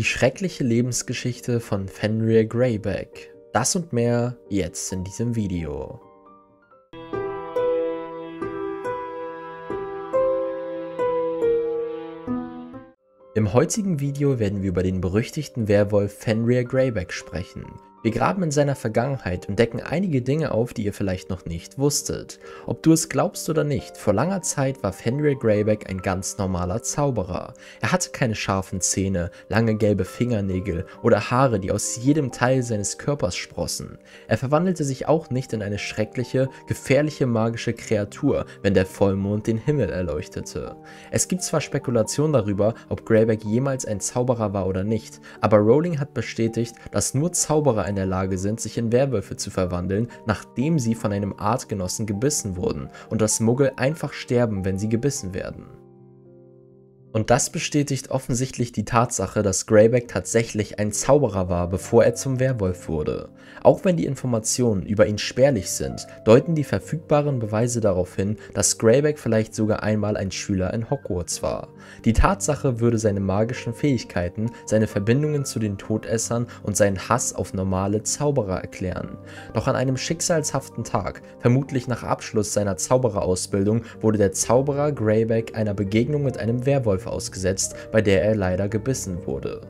Die schreckliche Lebensgeschichte von Fenrir Greyback. Das und mehr jetzt in diesem Video. Im heutigen Video werden wir über den berüchtigten Werwolf Fenrir Greyback sprechen. Wir graben in seiner Vergangenheit und decken einige Dinge auf, die ihr vielleicht noch nicht wusstet. Ob du es glaubst oder nicht, vor langer Zeit war Fenrir Greyback ein ganz normaler Zauberer. Er hatte keine scharfen Zähne, lange gelbe Fingernägel oder Haare, die aus jedem Teil seines Körpers sprossen. Er verwandelte sich auch nicht in eine schreckliche, gefährliche magische Kreatur, wenn der Vollmond den Himmel erleuchtete. Es gibt zwar Spekulationen darüber, ob Greyback jemals ein Zauberer war oder nicht, aber Rowling hat bestätigt, dass nur Zauberer in der Lage sind, sich in Werwölfe zu verwandeln, nachdem sie von einem Artgenossen gebissen wurden und dass Muggel einfach sterben, wenn sie gebissen werden. Und das bestätigt offensichtlich die Tatsache, dass Greyback tatsächlich ein Zauberer war, bevor er zum Werwolf wurde. Auch wenn die Informationen über ihn spärlich sind, deuten die verfügbaren Beweise darauf hin, dass Greyback vielleicht sogar einmal ein Schüler in Hogwarts war. Die Tatsache würde seine magischen Fähigkeiten, seine Verbindungen zu den Todessern und seinen Hass auf normale Zauberer erklären. Doch an einem schicksalshaften Tag, vermutlich nach Abschluss seiner Zaubererausbildung, wurde der Zauberer Greyback einer Begegnung mit einem Werwolf Werwolf ausgesetzt, bei der er leider gebissen wurde.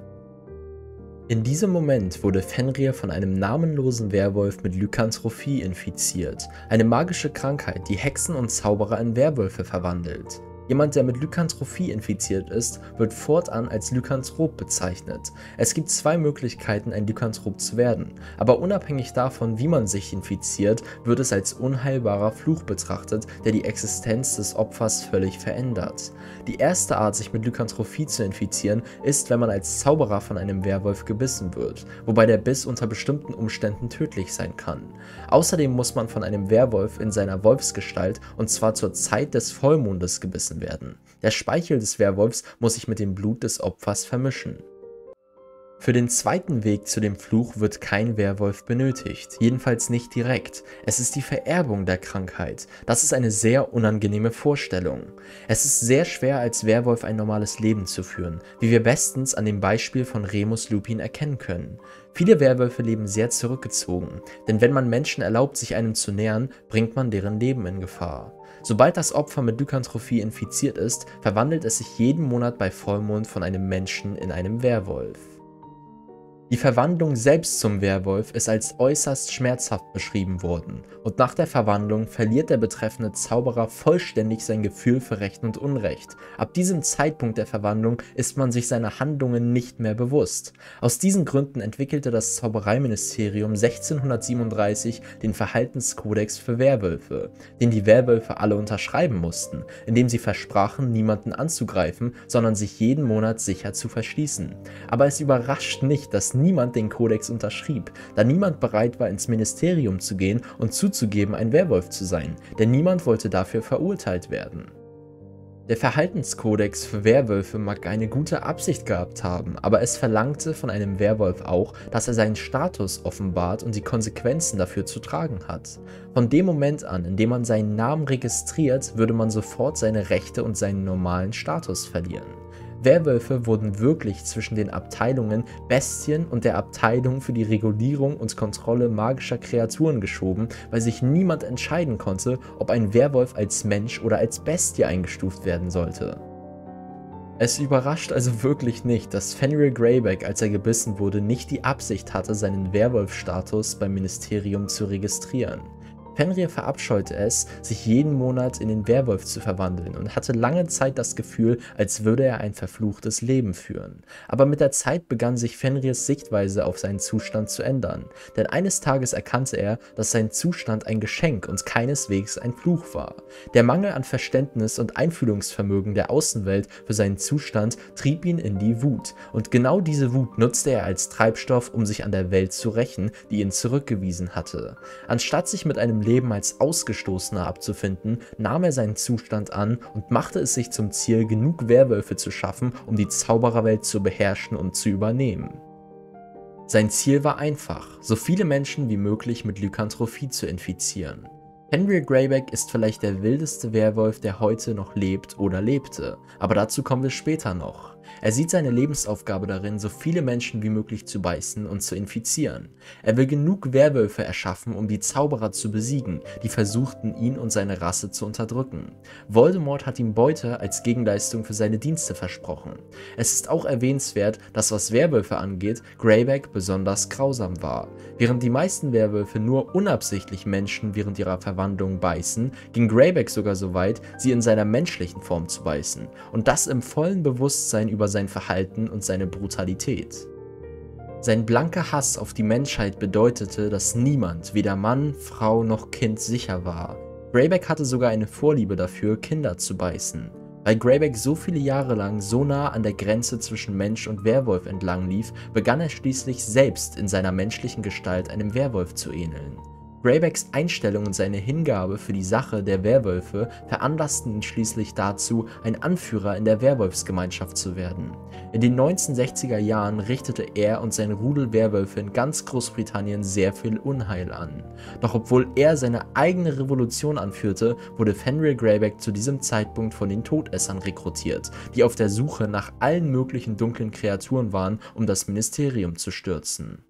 In diesem Moment wurde Fenrir von einem namenlosen Werwolf mit Lykanthropie infiziert, eine magische Krankheit, die Hexen und Zauberer in Werwölfe verwandelt. Jemand, der mit Lykanthropie infiziert ist, wird fortan als Lykanthrop bezeichnet. Es gibt zwei Möglichkeiten, ein Lykanthrop zu werden, aber unabhängig davon, wie man sich infiziert, wird es als unheilbarer Fluch betrachtet, der die Existenz des Opfers völlig verändert. Die erste Art, sich mit Lykanthropie zu infizieren, ist, wenn man als Zauberer von einem Werwolf gebissen wird, wobei der Biss unter bestimmten Umständen tödlich sein kann. Außerdem muss man von einem Werwolf in seiner Wolfsgestalt und zwar zur Zeit des Vollmondes gebissen werden. Der Speichel des Werwolfs muss sich mit dem Blut des Opfers vermischen. Für den zweiten Weg zu dem Fluch wird kein Werwolf benötigt, jedenfalls nicht direkt. Es ist die Vererbung der Krankheit. Das ist eine sehr unangenehme Vorstellung. Es ist sehr schwer als Werwolf ein normales Leben zu führen, wie wir bestens an dem Beispiel von Remus Lupin erkennen können. Viele Werwölfe leben sehr zurückgezogen, denn wenn man Menschen erlaubt, sich einem zu nähern, bringt man deren Leben in Gefahr. Sobald das Opfer mit Lykanthropie infiziert ist, verwandelt es sich jeden Monat bei Vollmond von einem Menschen in einem Werwolf. Die Verwandlung selbst zum Werwolf ist als äußerst schmerzhaft beschrieben worden und nach der Verwandlung verliert der betreffende Zauberer vollständig sein Gefühl für Recht und Unrecht. Ab diesem Zeitpunkt der Verwandlung ist man sich seiner Handlungen nicht mehr bewusst. Aus diesen Gründen entwickelte das Zaubereiministerium 1637 den Verhaltenskodex für Werwölfe, den die Werwölfe alle unterschreiben mussten, indem sie versprachen, niemanden anzugreifen, sondern sich jeden Monat sicher zu verschließen. Aber es überrascht nicht, dass niemand den Kodex unterschrieb, da niemand bereit war, ins Ministerium zu gehen und zuzugeben, ein Werwolf zu sein, denn niemand wollte dafür verurteilt werden. Der Verhaltenskodex für Werwölfe mag eine gute Absicht gehabt haben, aber es verlangte von einem Werwolf auch, dass er seinen Status offenbart und die Konsequenzen dafür zu tragen hat. Von dem Moment an, in dem man seinen Namen registriert, würde man sofort seine Rechte und seinen normalen Status verlieren. Werwölfe wurden wirklich zwischen den Abteilungen Bestien und der Abteilung für die Regulierung und Kontrolle magischer Kreaturen geschoben, weil sich niemand entscheiden konnte, ob ein Werwolf als Mensch oder als Bestie eingestuft werden sollte. Es überrascht also wirklich nicht, dass Fenrir Greyback, als er gebissen wurde, nicht die Absicht hatte, seinen Werwolf-Status beim Ministerium zu registrieren. Fenrir verabscheute es, sich jeden Monat in den Werwolf zu verwandeln und hatte lange Zeit das Gefühl, als würde er ein verfluchtes Leben führen. Aber mit der Zeit begann sich Fenrirs Sichtweise auf seinen Zustand zu ändern, denn eines Tages erkannte er, dass sein Zustand ein Geschenk und keineswegs ein Fluch war. Der Mangel an Verständnis und Einfühlungsvermögen der Außenwelt für seinen Zustand trieb ihn in die Wut, und genau diese Wut nutzte er als Treibstoff, um sich an der Welt zu rächen, die ihn zurückgewiesen hatte. Anstatt sich mit einem Leben als Ausgestoßener abzufinden, nahm er seinen Zustand an und machte es sich zum Ziel, genug Werwölfe zu schaffen, um die Zaubererwelt zu beherrschen und zu übernehmen. Sein Ziel war einfach, so viele Menschen wie möglich mit Lykanthropie zu infizieren. Henry Greyback ist vielleicht der wildeste Werwolf, der heute noch lebt oder lebte, aber dazu kommen wir später noch. Er sieht seine Lebensaufgabe darin, so viele Menschen wie möglich zu beißen und zu infizieren. Er will genug Werwölfe erschaffen, um die Zauberer zu besiegen, die versuchten, ihn und seine Rasse zu unterdrücken. Voldemort hat ihm Beute als Gegenleistung für seine Dienste versprochen. Es ist auch erwähnenswert, dass was Werwölfe angeht, Greyback besonders grausam war. Während die meisten Werwölfe nur unabsichtlich Menschen während ihrer Verwandlung beißen, ging Greyback sogar so weit, sie in seiner menschlichen Form zu beißen. Und das im vollen Bewusstsein über sein Verhalten und seine Brutalität. Sein blanker Hass auf die Menschheit bedeutete, dass niemand, weder Mann, Frau noch Kind, sicher war. Greyback hatte sogar eine Vorliebe dafür, Kinder zu beißen. Weil Greyback so viele Jahre lang so nah an der Grenze zwischen Mensch und Werwolf entlang lief, begann er schließlich selbst in seiner menschlichen Gestalt einem Werwolf zu ähneln. Greybacks Einstellung und seine Hingabe für die Sache der Werwölfe veranlassten ihn schließlich dazu, ein Anführer in der Werwolfsgemeinschaft zu werden. In den 1960er Jahren richtete er und sein Rudel Werwölfe in ganz Großbritannien sehr viel Unheil an. Doch obwohl er seine eigene Revolution anführte, wurde Fenrir Greyback zu diesem Zeitpunkt von den Todessern rekrutiert, die auf der Suche nach allen möglichen dunklen Kreaturen waren, um das Ministerium zu stürzen.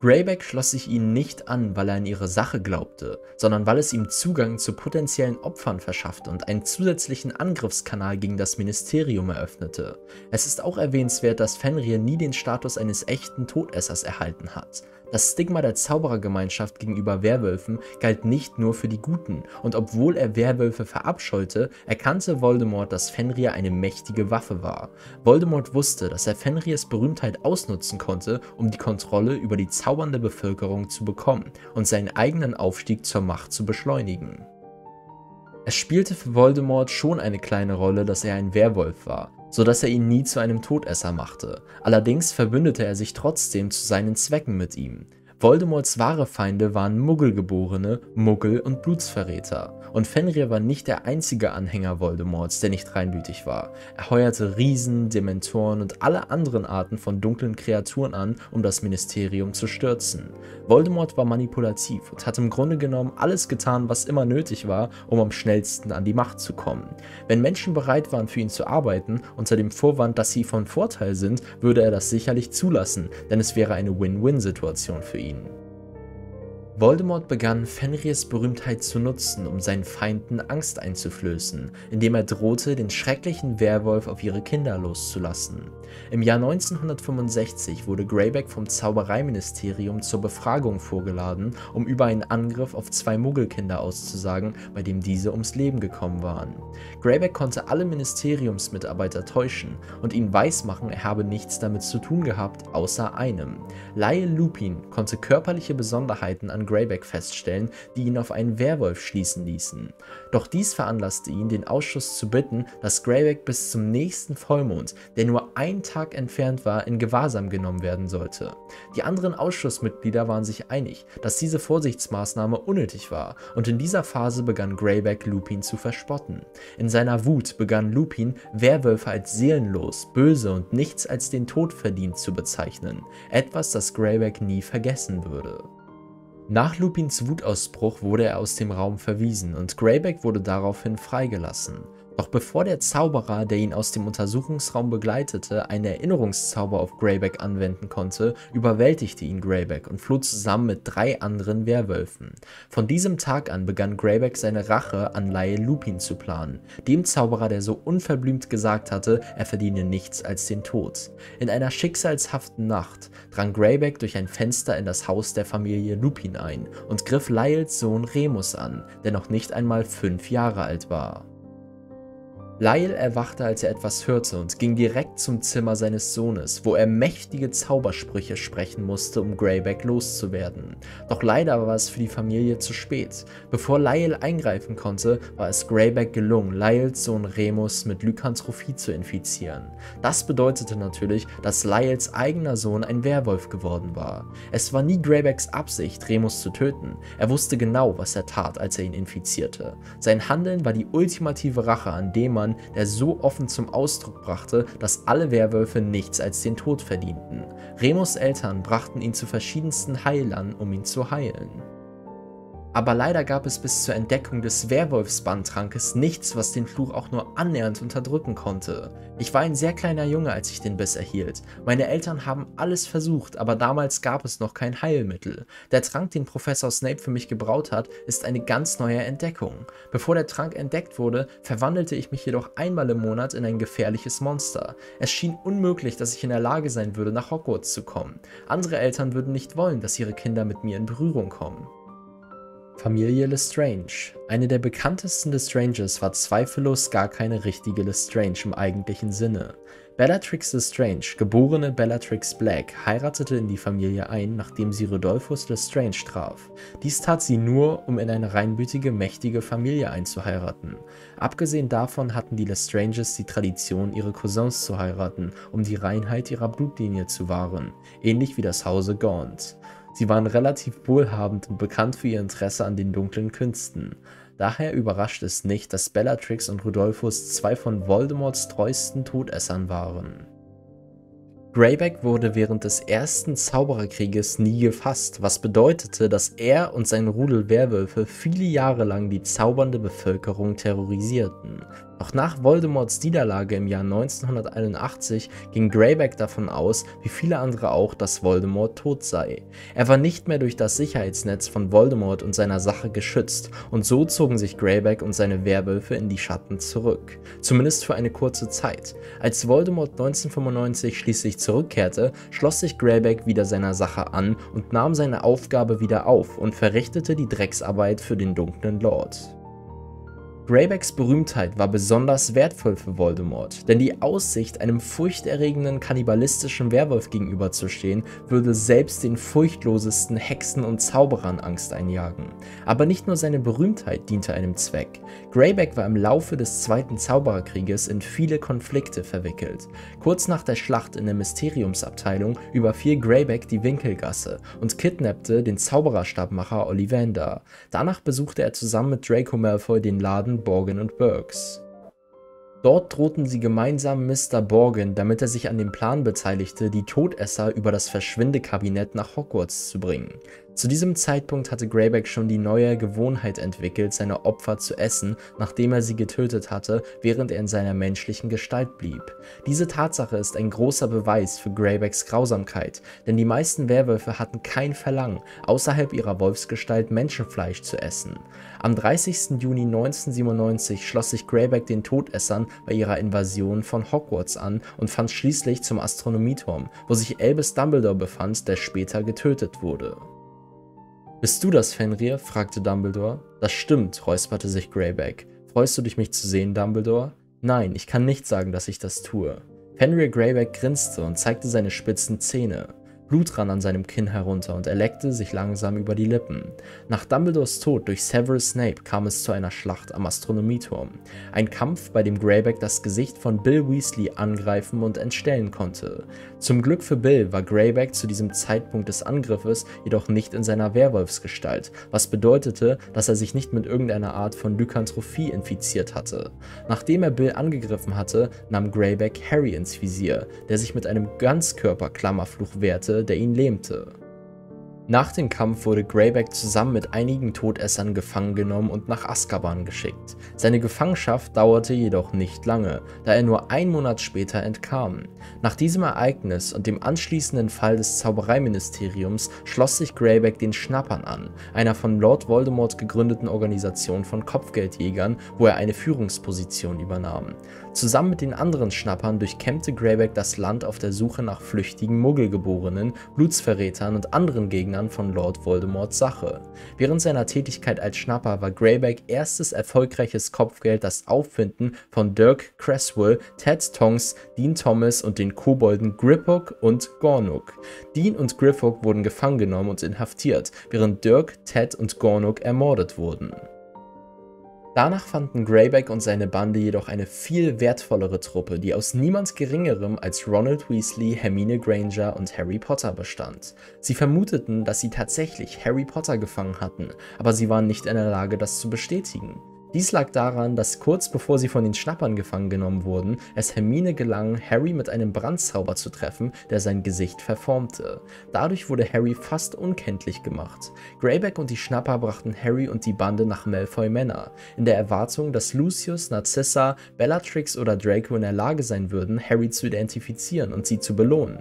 Greyback schloss sich ihnen nicht an, weil er an ihre Sache glaubte, sondern weil es ihm Zugang zu potenziellen Opfern verschaffte und einen zusätzlichen Angriffskanal gegen das Ministerium eröffnete. Es ist auch erwähnenswert, dass Fenrir nie den Status eines echten Todessers erhalten hat. Das Stigma der Zauberergemeinschaft gegenüber Werwölfen galt nicht nur für die Guten, und obwohl er Werwölfe verabscheute, erkannte Voldemort, dass Fenrir eine mächtige Waffe war. Voldemort wusste, dass er Fenrirs Berühmtheit ausnutzen konnte, um die Kontrolle über die zaubernde Bevölkerung zu bekommen und seinen eigenen Aufstieg zur Macht zu beschleunigen. Es spielte für Voldemort schon eine kleine Rolle, dass er ein Werwolf war, so dass er ihn nie zu einem Todesser machte. Allerdings verbündete er sich trotzdem zu seinen Zwecken mit ihm. Voldemorts wahre Feinde waren Muggelgeborene, Muggel und Blutsverräter. Und Fenrir war nicht der einzige Anhänger Voldemorts, der nicht reinblütig war. Er heuerte Riesen, Dementoren und alle anderen Arten von dunklen Kreaturen an, um das Ministerium zu stürzen. Voldemort war manipulativ und hat im Grunde genommen alles getan, was immer nötig war, um am schnellsten an die Macht zu kommen. Wenn Menschen bereit waren, für ihn zu arbeiten, unter dem Vorwand, dass sie von Vorteil sind, würde er das sicherlich zulassen, denn es wäre eine Win-Win-Situation für ihn ihn. Voldemort begann Fenrirs Berühmtheit zu nutzen, um seinen Feinden Angst einzuflößen, indem er drohte, den schrecklichen Werwolf auf ihre Kinder loszulassen. Im Jahr 1965 wurde Greyback vom Zaubereiministerium zur Befragung vorgeladen, um über einen Angriff auf zwei Muggelkinder auszusagen, bei dem diese ums Leben gekommen waren. Greyback konnte alle Ministeriumsmitarbeiter täuschen und ihnen weismachen, er habe nichts damit zu tun gehabt, außer einem. Lyle Lupin konnte körperliche Besonderheiten an Greyback feststellen, die ihn auf einen Werwolf schließen ließen. Doch dies veranlasste ihn, den Ausschuss zu bitten, dass Greyback bis zum nächsten Vollmond, der nur ein Tag entfernt war, in Gewahrsam genommen werden sollte. Die anderen Ausschussmitglieder waren sich einig, dass diese Vorsichtsmaßnahme unnötig war, und in dieser Phase begann Greyback Lupin zu verspotten. In seiner Wut begann Lupin, Werwölfe als seelenlos, böse und nichts als den Tod verdient zu bezeichnen, etwas, das Greyback nie vergessen würde. Nach Lupins Wutausbruch wurde er aus dem Raum verwiesen und Greyback wurde daraufhin freigelassen. Doch bevor der Zauberer, der ihn aus dem Untersuchungsraum begleitete, einen Erinnerungszauber auf Greyback anwenden konnte, überwältigte ihn Greyback und floh zusammen mit drei anderen Werwölfen. Von diesem Tag an begann Greyback seine Rache an Laie Lupin zu planen, dem Zauberer, der so unverblümt gesagt hatte, er verdiene nichts als den Tod. In einer schicksalshaften Nacht drang Greyback durch ein Fenster in das Haus der Familie Lupin ein und griff Lyles Sohn Remus an, der noch nicht einmal fünf Jahre alt war. Lyle erwachte, als er etwas hörte und ging direkt zum Zimmer seines Sohnes, wo er mächtige Zaubersprüche sprechen musste, um Greyback loszuwerden. Doch leider war es für die Familie zu spät. Bevor Lyle eingreifen konnte, war es Greyback gelungen, Lyles Sohn Remus mit Lykanthropie zu infizieren. Das bedeutete natürlich, dass Lyles eigener Sohn ein Werwolf geworden war. Es war nie Greybacks Absicht, Remus zu töten. Er wusste genau, was er tat, als er ihn infizierte. Sein Handeln war die ultimative Rache an dem Mann, Mann, der so offen zum Ausdruck brachte, dass alle Werwölfe nichts als den Tod verdienten. Remus Eltern brachten ihn zu verschiedensten Heilern, um ihn zu heilen. Aber leider gab es bis zur Entdeckung des Werwolfsbandtrankes nichts, was den Fluch auch nur annähernd unterdrücken konnte. Ich war ein sehr kleiner Junge, als ich den Biss erhielt. Meine Eltern haben alles versucht, aber damals gab es noch kein Heilmittel. Der Trank, den Professor Snape für mich gebraut hat, ist eine ganz neue Entdeckung. Bevor der Trank entdeckt wurde, verwandelte ich mich jedoch einmal im Monat in ein gefährliches Monster. Es schien unmöglich, dass ich in der Lage sein würde, nach Hogwarts zu kommen. Andere Eltern würden nicht wollen, dass ihre Kinder mit mir in Berührung kommen. Familie Lestrange. Eine der bekanntesten Lestranges war zweifellos gar keine richtige Lestrange im eigentlichen Sinne. Bellatrix Lestrange, geborene Bellatrix Black, heiratete in die Familie ein, nachdem sie Rodolphus Lestrange traf. Dies tat sie nur, um in eine reinbütige, mächtige Familie einzuheiraten. Abgesehen davon hatten die Lestranges die Tradition, ihre Cousins zu heiraten, um die Reinheit ihrer Blutlinie zu wahren, ähnlich wie das Hause Gaunt. Sie waren relativ wohlhabend und bekannt für ihr Interesse an den dunklen Künsten. Daher überrascht es nicht, dass Bellatrix und Rodolphus zwei von Voldemorts treuesten Todessern waren. Greyback wurde während des ersten Zaubererkrieges nie gefasst, was bedeutete, dass er und sein Rudel Werwölfe viele Jahre lang die zaubernde Bevölkerung terrorisierten. Doch nach Voldemorts Niederlage im Jahr 1981 ging Greyback davon aus, wie viele andere auch, dass Voldemort tot sei. Er war nicht mehr durch das Sicherheitsnetz von Voldemort und seiner Sache geschützt und so zogen sich Greyback und seine Werwölfe in die Schatten zurück. Zumindest für eine kurze Zeit. Als Voldemort 1995 schließlich zurückkehrte, schloss sich Greyback wieder seiner Sache an und nahm seine Aufgabe wieder auf und verrichtete die Drecksarbeit für den dunklen Lord. Greybacks Berühmtheit war besonders wertvoll für Voldemort, denn die Aussicht, einem furchterregenden kannibalistischen Werwolf gegenüberzustehen, würde selbst den furchtlosesten Hexen und Zauberern Angst einjagen. Aber nicht nur seine Berühmtheit diente einem Zweck. Greyback war im Laufe des Zweiten Zaubererkrieges in viele Konflikte verwickelt. Kurz nach der Schlacht in der Mysteriumsabteilung überfiel Greyback die Winkelgasse und kidnappte den Zaubererstabmacher Ollivander. Danach besuchte er zusammen mit Draco Malfoy den Laden Borgin und Burks. Dort drohten sie gemeinsam Mr. Borgin, damit er sich an dem Plan beteiligte, die Todesser über das Verschwindekabinett nach Hogwarts zu bringen. Zu diesem Zeitpunkt hatte Greyback schon die neue Gewohnheit entwickelt, seine Opfer zu essen, nachdem er sie getötet hatte, während er in seiner menschlichen Gestalt blieb. Diese Tatsache ist ein großer Beweis für Greybacks Grausamkeit, denn die meisten Werwölfe hatten kein Verlangen, außerhalb ihrer Wolfsgestalt Menschenfleisch zu essen. Am 30. Juni 1997 schloss sich Greyback den Todessern bei ihrer Invasion von Hogwarts an und fand schließlich zum Astronomieturm, wo sich Albus Dumbledore befand, der später getötet wurde. Bist du das, Fenrir? fragte Dumbledore. Das stimmt, räusperte sich Greyback. Freust du dich, mich zu sehen, Dumbledore? Nein, ich kann nicht sagen, dass ich das tue. Fenrir Greyback grinste und zeigte seine spitzen Zähne. Blut rann an seinem Kinn herunter und er leckte sich langsam über die Lippen. Nach Dumbledores Tod durch Severus Snape kam es zu einer Schlacht am Astronomieturm. Ein Kampf, bei dem Greyback das Gesicht von Bill Weasley angreifen und entstellen konnte. Zum Glück für Bill war Greyback zu diesem Zeitpunkt des Angriffes jedoch nicht in seiner Werwolfsgestalt, was bedeutete, dass er sich nicht mit irgendeiner Art von Lykantrophie infiziert hatte. Nachdem er Bill angegriffen hatte, nahm Greyback Harry ins Visier, der sich mit einem Ganzkörper-Klammerfluch wehrte, der ihn lähmte. Nach dem Kampf wurde Greyback zusammen mit einigen Todessern gefangen genommen und nach Azkaban geschickt. Seine Gefangenschaft dauerte jedoch nicht lange, da er nur einen Monat später entkam. Nach diesem Ereignis und dem anschließenden Fall des Zaubereiministeriums schloss sich Greyback den Schnappern an, einer von Lord Voldemort gegründeten Organisation von Kopfgeldjägern, wo er eine Führungsposition übernahm. Zusammen mit den anderen Schnappern durchkämmte Greyback das Land auf der Suche nach flüchtigen Muggelgeborenen, Blutsverrätern und anderen Gegnern von Lord Voldemorts Sache. Während seiner Tätigkeit als Schnapper war Greyback erstes erfolgreiches Kopfgeld das Auffinden von Dirk Cresswell, Ted Tongs, Dean Thomas und den Kobolden Griphook und Gornuk. Dean und Griphook wurden gefangen genommen und inhaftiert, während Dirk, Ted und Gornuk ermordet wurden. Danach fanden Greyback und seine Bande jedoch eine viel wertvollere Truppe, die aus niemand Geringerem als Ronald Weasley, Hermine Granger und Harry Potter bestand. Sie vermuteten, dass sie tatsächlich Harry Potter gefangen hatten, aber sie waren nicht in der Lage, das zu bestätigen. Dies lag daran, dass kurz bevor sie von den Schnappern gefangen genommen wurden, es Hermine gelang, Harry mit einem Brandzauber zu treffen, der sein Gesicht verformte. Dadurch wurde Harry fast unkenntlich gemacht. Greyback und die Schnapper brachten Harry und die Bande nach Malfoy Manor, in der Erwartung, dass Lucius, Narcissa, Bellatrix oder Draco in der Lage sein würden, Harry zu identifizieren und sie zu belohnen.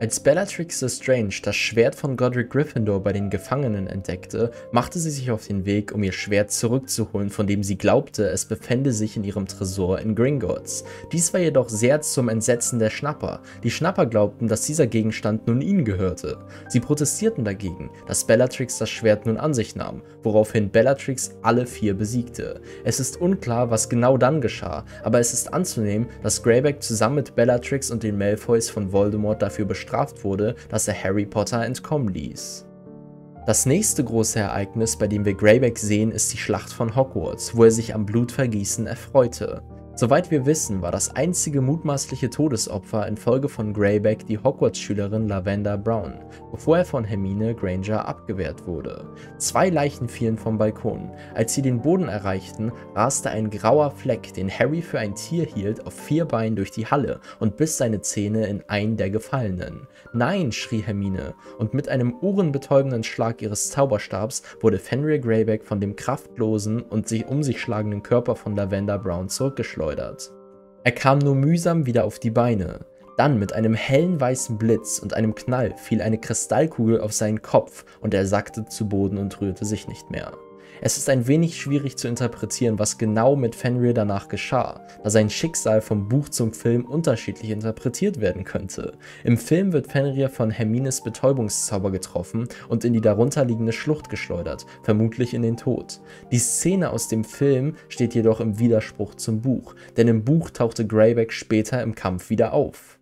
Als Bellatrix Lestrange das Schwert von Godric Gryffindor bei den Gefangenen entdeckte, machte sie sich auf den Weg, um ihr Schwert zurückzuholen, von dem sie glaubte, es befände sich in ihrem Tresor in Gringotts. Dies war jedoch sehr zum Entsetzen der Schnapper. Die Schnapper glaubten, dass dieser Gegenstand nun ihnen gehörte. Sie protestierten dagegen, dass Bellatrix das Schwert nun an sich nahm, woraufhin Bellatrix alle vier besiegte. Es ist unklar, was genau dann geschah, aber es ist anzunehmen, dass Greyback zusammen mit Bellatrix und den Malfoys von Voldemort dafür bestraft bestraft wurde, dass er Harry Potter entkommen ließ. Das nächste große Ereignis, bei dem wir Greyback sehen, ist die Schlacht von Hogwarts, wo er sich am Blutvergießen erfreute. Soweit wir wissen, war das einzige mutmaßliche Todesopfer infolge von Greyback die Hogwarts-Schülerin Lavender Brown, bevor er von Hermine Granger abgewehrt wurde. Zwei Leichen fielen vom Balkon. Als sie den Boden erreichten, raste ein grauer Fleck, den Harry für ein Tier hielt, auf vier Beinen durch die Halle und biss seine Zähne in einen der Gefallenen. Nein, schrie Hermine, und mit einem ohrenbetäubenden Schlag ihres Zauberstabs wurde Fenrir Greyback von dem kraftlosen und sich um sich schlagenden Körper von Lavender Brown zurückgeschleudert geschleudert. Er kam nur mühsam wieder auf die Beine. Dann mit einem hellen weißen Blitz und einem Knall fiel eine Kristallkugel auf seinen Kopf und er sackte zu Boden und rührte sich nicht mehr. Es ist ein wenig schwierig zu interpretieren, was genau mit Fenrir danach geschah, da sein Schicksal vom Buch zum Film unterschiedlich interpretiert werden könnte. Im Film wird Fenrir von Hermines Betäubungszauber getroffen und in die darunterliegende Schlucht geschleudert, vermutlich in den Tod. Die Szene aus dem Film steht jedoch im Widerspruch zum Buch, denn im Buch tauchte Greyback später im Kampf wieder auf.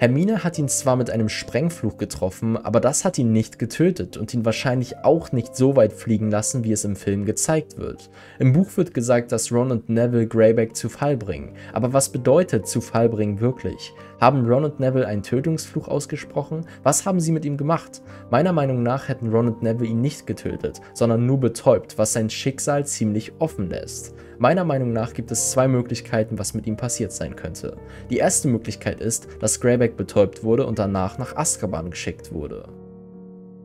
Hermine hat ihn zwar mit einem Sprengfluch getroffen, aber das hat ihn nicht getötet und ihn wahrscheinlich auch nicht so weit fliegen lassen, wie es im Film gezeigt wird. Im Buch wird gesagt, dass Ron und Neville Greyback zu Fall bringen, aber was bedeutet zu Fall bringen wirklich? Haben Ron und Neville einen Tötungsfluch ausgesprochen? Was haben sie mit ihm gemacht? Meiner Meinung nach hätten Ron und Neville ihn nicht getötet, sondern nur betäubt, was sein Schicksal ziemlich offen lässt. Meiner Meinung nach gibt es zwei Möglichkeiten, was mit ihm passiert sein könnte. Die erste Möglichkeit ist, dass Greyback betäubt wurde und danach nach Azkaban geschickt wurde.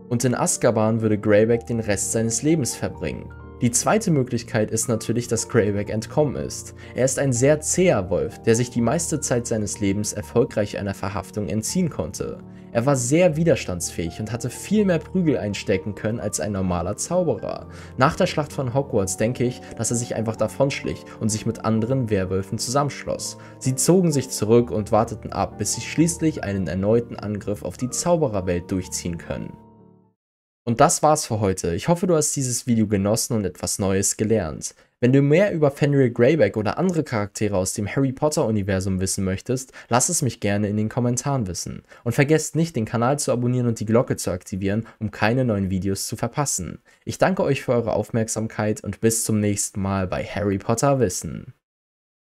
Und in Azkaban würde Greyback den Rest seines Lebens verbringen. Die zweite Möglichkeit ist natürlich, dass Greyback entkommen ist. Er ist ein sehr zäher Wolf, der sich die meiste Zeit seines Lebens erfolgreich einer Verhaftung entziehen konnte. Er war sehr widerstandsfähig und hatte viel mehr Prügel einstecken können als ein normaler Zauberer. Nach der Schlacht von Hogwarts denke ich, dass er sich einfach davonschlich und sich mit anderen Werwölfen zusammenschloss. Sie zogen sich zurück und warteten ab, bis sie schließlich einen erneuten Angriff auf die Zaubererwelt durchziehen können. Und das war's für heute. Ich hoffe, du hast dieses Video genossen und etwas Neues gelernt. Wenn du mehr über Fenrir Greyback oder andere Charaktere aus dem Harry Potter Universum wissen möchtest, lass es mich gerne in den Kommentaren wissen. Und vergesst nicht, den Kanal zu abonnieren und die Glocke zu aktivieren, um keine neuen Videos zu verpassen. Ich danke euch für eure Aufmerksamkeit und bis zum nächsten Mal bei Harry Potter Wissen.